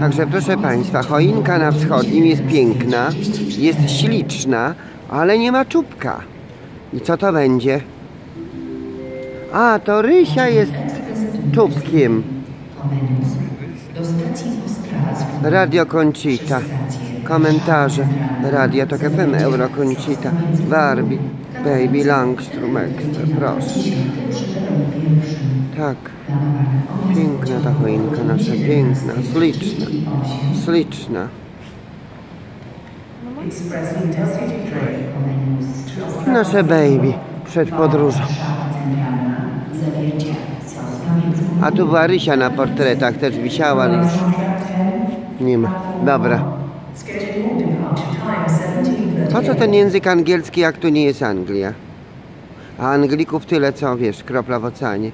Także proszę Państwa, choinka na wschodnim jest piękna, jest śliczna, ale nie ma czubka. I co to będzie? A, to Rysia jest czubkiem. Radio Conchita. Komentarze. Radio to FM Euro Conchita. Barbie. Baby Langstrom Extra. Proszę. Tak. Piękna ta choinka nasza, piękna, śliczna. Śliczna. Nasze baby przed podróżą. A tu była Rysia na portretach, też wisiała już. Nie ma. Dobra. Scheduled departure time 17:30. Po co ten język angielski, jak tu nie jest Anglia? A Anglików tyle co, wiesz, kropla w oceanie.